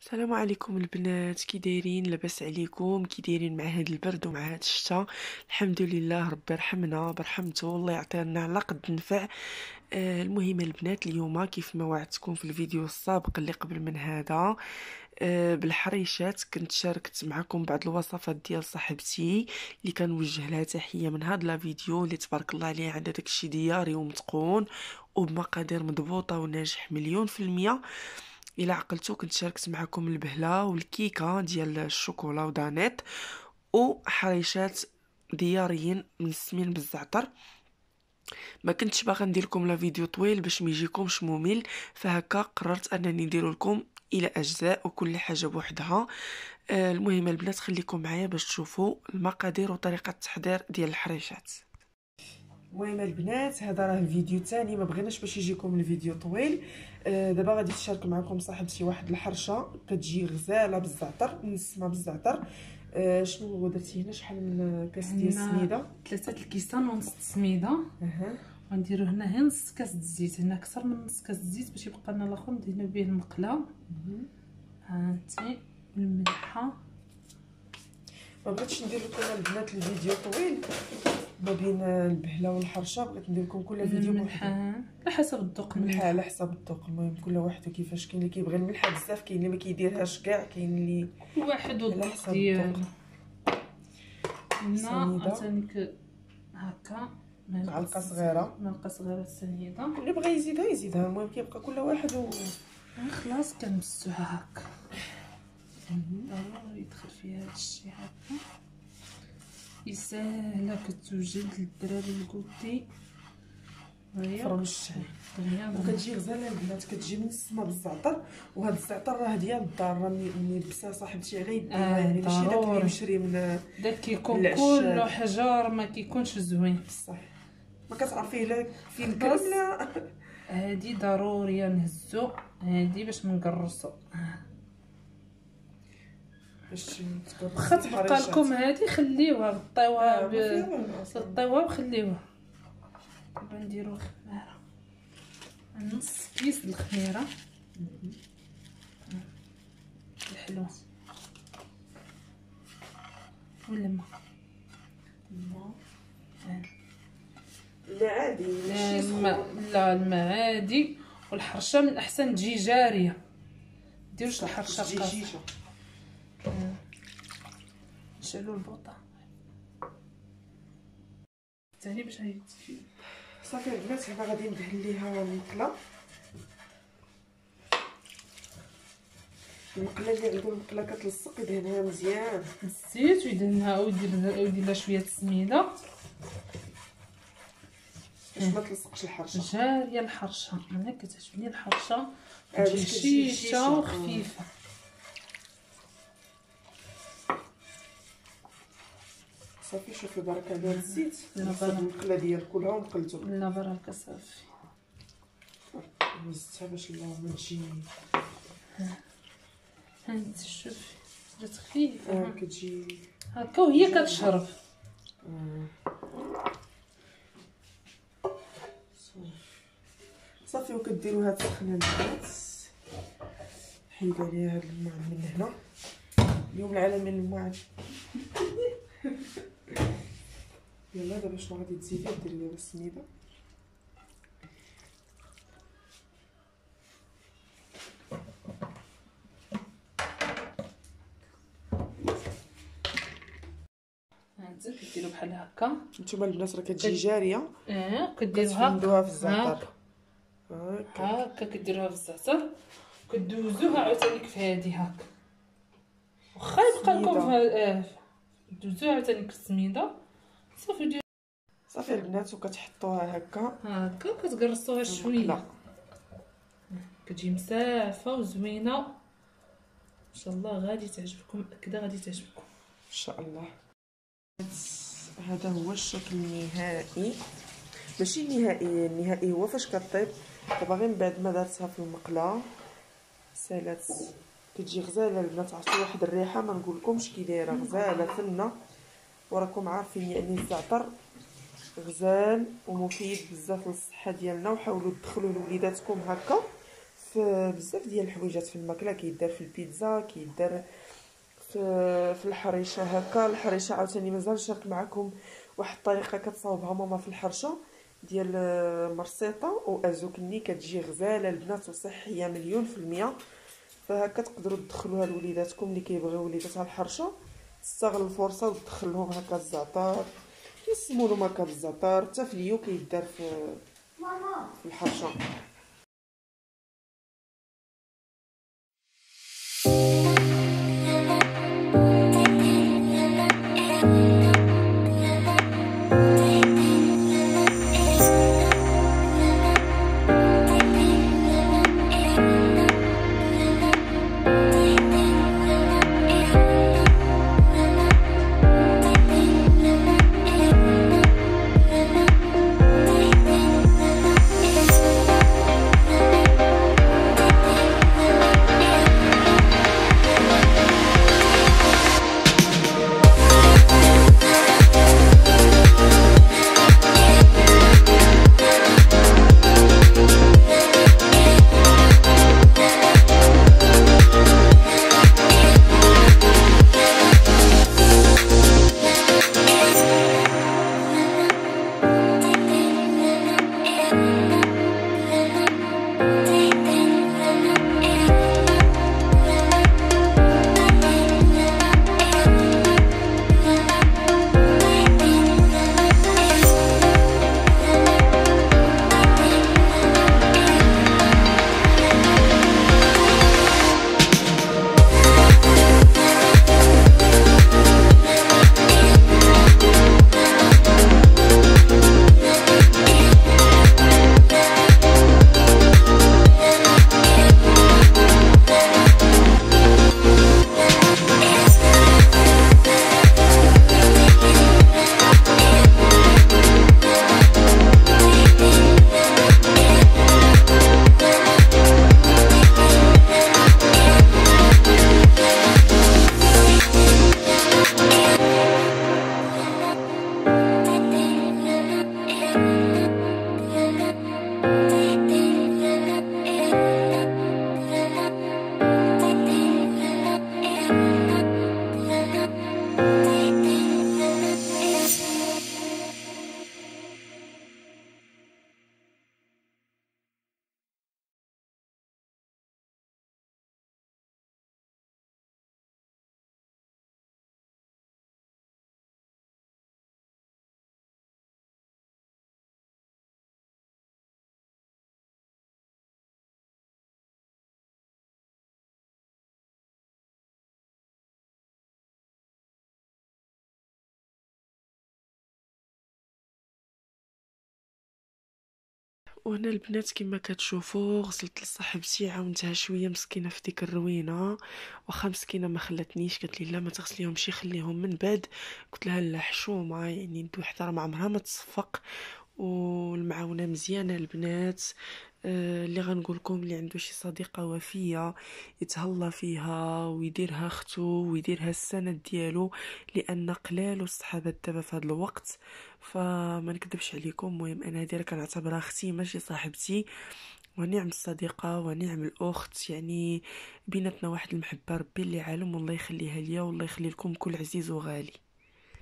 السلام عليكم البنات كي دايرين؟ لاباس عليكم؟ كي دايرين مع هاد البرد ومع هاد الشتا؟ الحمد لله ربي رحمنا برحمته والله يعطينا على قد نفع آه المهم البنات اليوم كيف ما وعدتكم في الفيديو السابق اللي قبل من هذا آه بالحريشات كنت شاركت معكم بعض الوصفات ديال صاحبتي اللي كنوجه لها تحية من هذا لا فيديو اللي تبارك الله عليها عندها داكشي دياري ومتقون وبمقادير مضبوطة وناجح مليون في المية. إلا عقلتو كنت شاركت معكم البهلة والكيكة ديال الشوكولا ودانيت وحريشات دياريين السمين بالزعتر. ما كنتش باغا ندير لكم لا فيديو طويل باش ما يجيكمش ممل فهكا قررت أنني ندير لكم إلى أجزاء وكل حاجة بوحدها. آه المهم البنات خليكم معايا باش تشوفوا المقادير وطريقة التحضير ديال الحريشات. المهم البنات. هذا راه الفيديو الثاني ما بغيناش باش يجيكم الفيديو طويل. آه دابا غادي نشارك معكم صاحبتي واحد الحرشة. كتجي غزالة بالزعتر منسمه بالزعتر. آه شنو درتي هنا؟ شحال من كاس ديال السميده ثلاثة الكيسان ونص السميده أها. غنديرو هنا غير نص كاس الزيت. هنا أكثر من نص كاس الزيت باش يبقى لنا الآخر ندهنو به المقله هانتي الملحة. ما بغيتش ندير لكم البنات الفيديو طويل. ما بين البهلة والحرشة بغيت ندير لكم كل فيديو الملحه على حسب الذوق الملحه على حسب الذوق. المهم كل واحد كيفاش كاين اللي كيبغي. الملحة بزاف كاين اللي ما كيديرهاش كاع كاين اللي كل واحد والذوق ديالو. هنا عاوتاني هكا. معلقه صغيرة. معلقه صغيرة السنيده اللي بغى يزيدها يزيدها. المهم كيبقى كل واحد و خلاص كنمسوها هكا. ضروري يدخل فيها هادشي هكا يسهل كتوجد للدراري الكوتي. فرن الشاي وكتجي غزالة البنات كتجي من السما بالزعتر. وهاد الزعتر راه ديال الدار راه ملي لبسها صاحبتي يديها آه يعني ماشي داك اللي مشري من داك كيكون كله حجر ما كيكونش زوين. بصح. ما كتعرفيه لا فين الكرم لا هادي ضروريه نهزو. هادي باش ما نقرصو. باش واخا تبقى لكم هادي خليوها غطيوها غطيوها وخليوها دابا نديرو الخميره نص كيس الخميرة. الحلوة. والماء الماء لا عادي لا الماء لا الماء عادي. والحرشة من الاحسن تجي جاريه ديروش الحرشة قاصحه نشعلو البوطة. ثاني باش هيتفي صافي البنات حنا غادي ندهن ليها المقله المقلة اللي عنده المقلة كتلصق يدهنها مزيان. بالزيت ويدهنها ويدير ويدير لها شوية السميده باش ما تلصقش الحرشة. جارية الحرشة. أنا كتعجبني الحرشة. تجي شيشة وخفيفة. صافي شوفي بركه ديال الزيت. المقلة ديال كلها ونقلتو. لا بركه صافي. هزتها باش لا ما تجي ها انت شوفي جات خفيفه كتجي. هكا وهي كتشرب. صافي. وكديروها تسخن البنات حيدوا عليها هاد الماء من هنا. اليوم العالمي للماء دابا شنو غادي تزيدي ديري دابا السميده هانتي كديروا بحال هكا. نتوما البنات راه كتجي جاريه آه كديروها كتفندوها في الزعتر هكا هكا. كديروها في الزعتر كدوزوها عاوتاني في هادي هكا. واخا يبقى لكم آه دوزوها عاوتاني في السميده صافي دير. صافي البنات وكتحطوها هكا. هكا كتقرصوها شوية. كتجي مسافة وزوينة. إن شاء الله غادي تعجبكم كذا غادي تعجبكم. إن شاء الله. هذا هو الشكل النهائي. ماشي النهائي النهائي هو فاش كطيب. دابا غير من بعد ما درتها في المقلة. سالات كتجي غزالة البنات عرفتوا واحد الريحة ما نقولكمش كي دايرة غزالة فنة. وراكم عارفين يعني الزعتر غزال ومفيد بزاف للصحة ديالنا وحاولوا تدخلوا لوليداتكم هكا. في بزاف ديال الحويجات في الماكلة كيدار في البيتزا كيدار في في الحريشة هكا. الحريشة عاوتاني مازال شارك معكم واحد الطريقة كتصاوبها ماما في الحرشة ديال مرسيطة وازوكني كتجي غزالة البنات وصحيه مليون في المية. فهكا تقدروا تدخلوها لوليداتكم اللي كيبغيو وليداتها الحرشة. تستغل الفرصة وتدخل لهم هكا الزعتر كيسموا لهم هكا الزعتر حتى في اليو كيدار في الحرشه وهنا البنات كما كتشوفوا غسلت لصاحبتي عاونتها شوية مسكينة في ديك الروينة واخا مسكينة ما خلاتنيش قالت لي لا ما تغسليهمش خليهم من بعد. قلت لها لا حشومة يعني ندو حتى ما عمرها ما تصفق. والمعاونة مزيانة البنات. آه، اللي غنقول لكم اللي عنده شي صديقة وفية يتهلا فيها ويديرها اختو ويديرها السند ديالو لأن قلال الصحابة دابا في هذا الوقت. فما نكذبش عليكم المهم أنا هذه كنعتبرها أختي ماشي صاحبتي. ونعم الصديقة ونعم الأخت. يعني بيناتنا واحد المحبة ربي اللي عالم والله يخليها ليا والله يخلي لكم كل عزيز وغالي.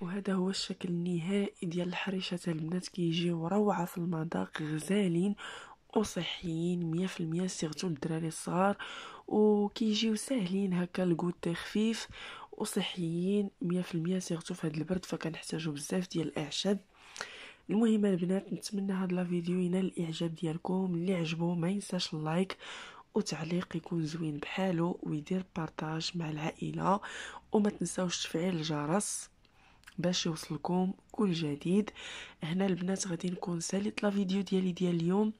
وهذا هو الشكل النهائي ديال الحريشة البنات كيجيو روعة في المذاق غزالين وصحيين مية في المية surtout الدراري الصغار وكيجيو ساهلين هكا ال goûter خفيف وصحيين مية في المية surtout في هاد البرد فكنحتاجو بزاف ديال الاعشاب المهم البنات نتمنى هاد la vidéo ينال الإعجاب ديالكم. اللي عجبو ما ينساش ال like وتعليق يكون زوين بحالو ويدير partage مع العائلة وما تنساوش تفعيل الجرس. باش يوصلكم كل جديد. هنا البنات غادي نكون ساليت la vidéo ديالي ديال اليوم.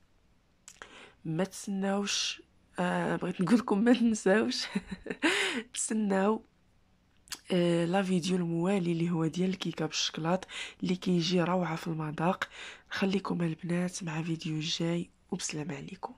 ما تسناوش آه بغيت نقول لكم ما تنساوش. تسناو آه لا فيديو الموالي اللي هو ديال الكيكه بالشكلاط اللي كيجي روعة في المذاق. نخليكم البنات مع فيديو جاي وبسلام عليكم.